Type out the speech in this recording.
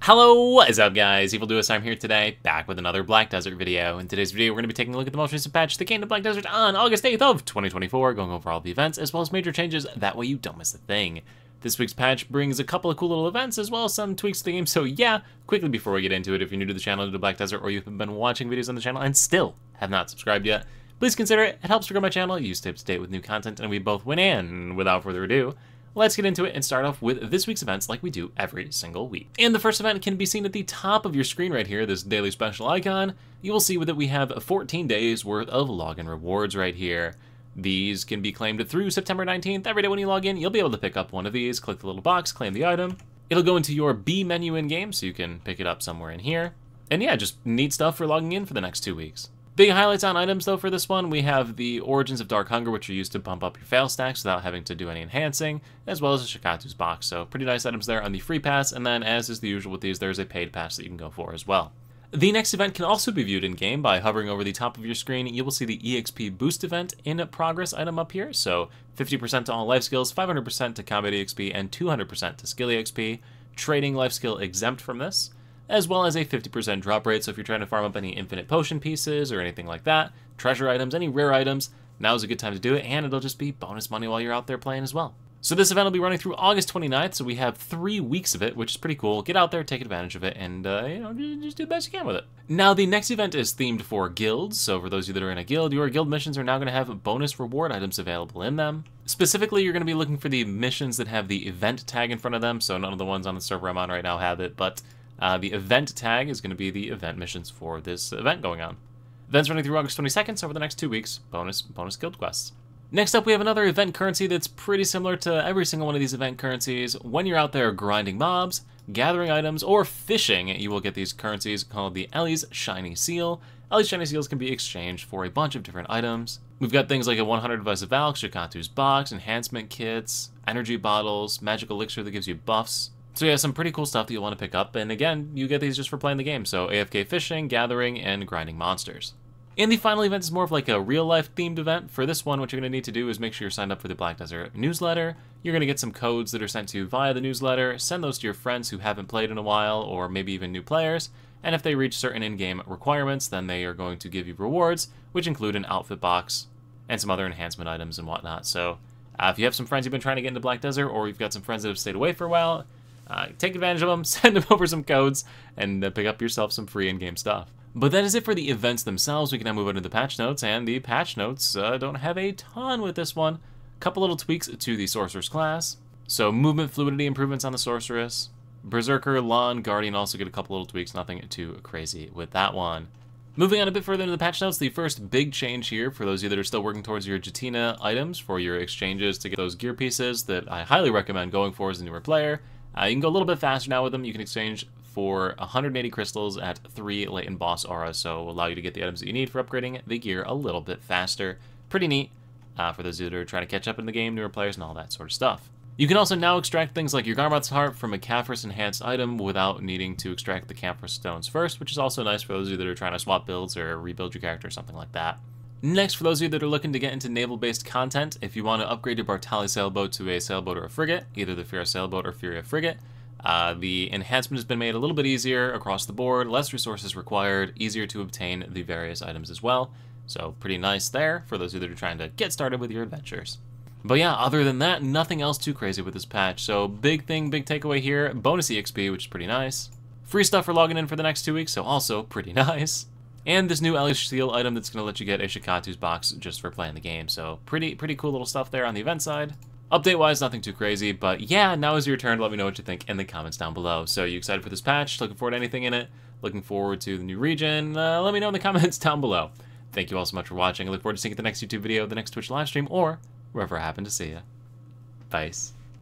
Hello, what is up guys? Evil Duos time here today, back with another Black Desert video. In today's video, we're going to be taking a look at the most recent patch came to Black Desert on August 8th of 2024, going over all the events, as well as major changes, that way you don't miss a thing. This week's patch brings a couple of cool little events, as well as some tweaks to the game, so yeah, quickly before we get into it, if you're new to the channel, to Black Desert, or you've been watching videos on the channel and still have not subscribed yet, please consider it. It helps to grow my channel, you stay up to date with new content, and we both win in. Without further ado, let's get into it and start off with this week's events like we do every single week. And the first event can be seen at the top of your screen right here, this daily special icon. You will see that we have 14 days worth of login rewards right here. These can be claimed through September 19th. Every day when you log in, you'll be able to pick up one of these, click the little box, claim the item. It'll go into your B menu in-game, so you can pick it up somewhere in here. And yeah, just neat stuff for logging in for the next two weeks. Big highlights on items though for this one, we have the Origins of Dark Hunger, which are used to bump up your fail stacks without having to do any enhancing, as well as a Shakatu's box, so pretty nice items there on the free pass, and then as is the usual with these, there's a paid pass that you can go for as well. The next event can also be viewed in-game by hovering over the top of your screen. You will see the EXP Boost event in progress item up here, so 50% to all life skills, 500% to combat EXP, and 200% to skill EXP. Trading life skill exempt from this as well as a 50% drop rate, so if you're trying to farm up any infinite potion pieces or anything like that, treasure items, any rare items, now is a good time to do it, and it'll just be bonus money while you're out there playing as well. So this event will be running through August 29th, so we have three weeks of it, which is pretty cool. Get out there, take advantage of it, and, uh, you know, just do the best you can with it. Now, the next event is themed for guilds, so for those of you that are in a guild, your guild missions are now going to have bonus reward items available in them. Specifically, you're going to be looking for the missions that have the event tag in front of them, so none of the ones on the server I'm on right now have it, but uh, the event tag is going to be the event missions for this event going on. Events running through August 22nd, so over the next two weeks, bonus bonus guild quests. Next up, we have another event currency that's pretty similar to every single one of these event currencies. When you're out there grinding mobs, gathering items, or fishing, you will get these currencies called the Ellie's Shiny Seal. Ellie's Shiny Seals can be exchanged for a bunch of different items. We've got things like a 100 Advice of Valk, Shakatu's box, enhancement kits, energy bottles, magic elixir that gives you buffs, so yeah, some pretty cool stuff that you'll want to pick up, and again, you get these just for playing the game, so AFK fishing, gathering, and grinding monsters. And the final event is more of like a real-life themed event. For this one, what you're going to need to do is make sure you're signed up for the Black Desert newsletter. You're going to get some codes that are sent to you via the newsletter, send those to your friends who haven't played in a while, or maybe even new players, and if they reach certain in-game requirements, then they are going to give you rewards, which include an outfit box, and some other enhancement items and whatnot. So uh, if you have some friends you've been trying to get into Black Desert, or you've got some friends that have stayed away for a while, uh, take advantage of them, send them over some codes, and uh, pick up yourself some free in-game stuff. But that is it for the events themselves. We can now move on to the patch notes, and the patch notes uh, don't have a ton with this one. A couple little tweaks to the Sorceress class. So movement fluidity improvements on the Sorceress. Berserker, Lahn, Guardian also get a couple little tweaks, nothing too crazy with that one. Moving on a bit further into the patch notes, the first big change here for those of you that are still working towards your Jatina items for your exchanges to get those gear pieces that I highly recommend going for as a newer player, uh, you can go a little bit faster now with them. You can exchange for 180 crystals at 3 latent boss aura, so will allow you to get the items that you need for upgrading the gear a little bit faster. Pretty neat uh, for those that are trying to catch up in the game, newer players, and all that sort of stuff. You can also now extract things like your Garmoth's Heart from a Caphras enhanced item without needing to extract the Caphras stones first, which is also nice for those of you that are trying to swap builds or rebuild your character or something like that. Next, for those of you that are looking to get into naval-based content, if you want to upgrade your Bartali sailboat to a sailboat or a frigate, either the Epheria sailboat or Epheria frigate, uh, the enhancement has been made a little bit easier across the board, less resources required, easier to obtain the various items as well. So pretty nice there for those of you that are trying to get started with your adventures. But yeah, other than that, nothing else too crazy with this patch. So big thing, big takeaway here, bonus EXP, which is pretty nice. Free stuff for logging in for the next two weeks, so also pretty nice. And this new Seal item that's going to let you get a Shakatu's box just for playing the game. So pretty pretty cool little stuff there on the event side. Update-wise, nothing too crazy, but yeah, now is your turn to let me know what you think in the comments down below. So you excited for this patch? Looking forward to anything in it? Looking forward to the new region? Uh, let me know in the comments down below. Thank you all so much for watching. I look forward to seeing you at the next YouTube video, the next Twitch live stream, or wherever I happen to see you. Bye.